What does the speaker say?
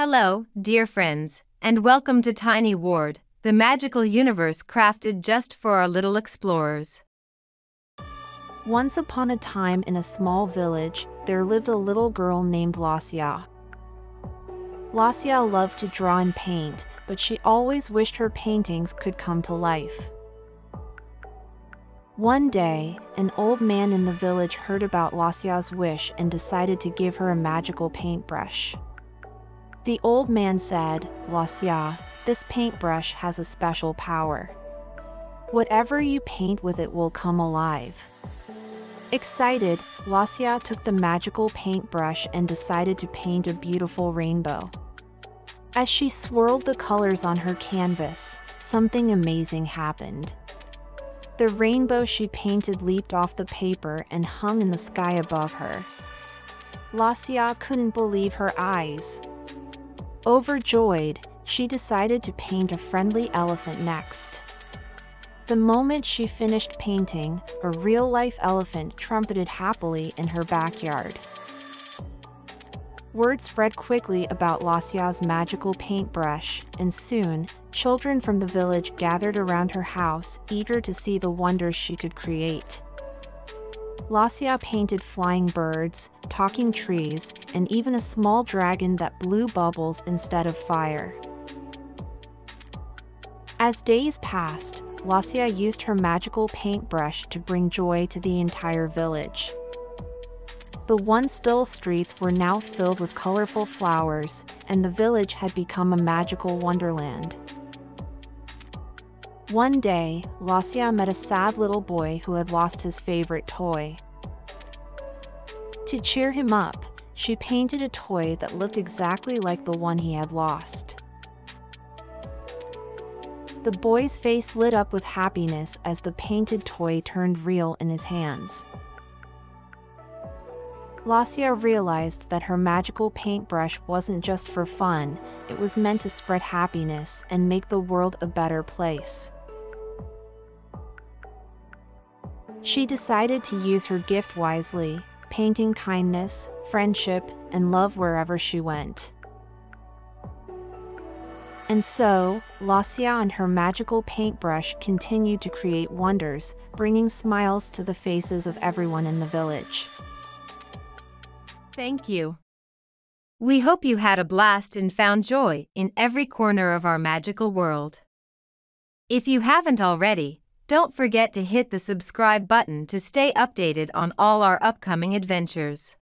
Hello, dear friends, and welcome to Tiny Ward, the magical universe crafted just for our little explorers. Once upon a time in a small village, there lived a little girl named Lasia. Lasia loved to draw and paint, but she always wished her paintings could come to life. One day, an old man in the village heard about Lasia's wish and decided to give her a magical paintbrush. The old man said, Lasya, this paintbrush has a special power. Whatever you paint with it will come alive. Excited, Lasya took the magical paintbrush and decided to paint a beautiful rainbow. As she swirled the colors on her canvas, something amazing happened. The rainbow she painted leaped off the paper and hung in the sky above her. Lasya couldn't believe her eyes. Overjoyed, she decided to paint a friendly elephant next. The moment she finished painting, a real life elephant trumpeted happily in her backyard. Word spread quickly about Lasia's magical paintbrush, and soon, children from the village gathered around her house, eager to see the wonders she could create. Lasia painted flying birds, talking trees, and even a small dragon that blew bubbles instead of fire. As days passed, Lasia used her magical paintbrush to bring joy to the entire village. The once dull streets were now filled with colorful flowers, and the village had become a magical wonderland. One day, Lasia met a sad little boy who had lost his favorite toy. To cheer him up, she painted a toy that looked exactly like the one he had lost. The boy's face lit up with happiness as the painted toy turned real in his hands. Lasia realized that her magical paintbrush wasn't just for fun, it was meant to spread happiness and make the world a better place. She decided to use her gift wisely, painting kindness, friendship, and love wherever she went. And so, Lasia and her magical paintbrush continued to create wonders, bringing smiles to the faces of everyone in the village. Thank you. We hope you had a blast and found joy in every corner of our magical world. If you haven't already, don't forget to hit the subscribe button to stay updated on all our upcoming adventures.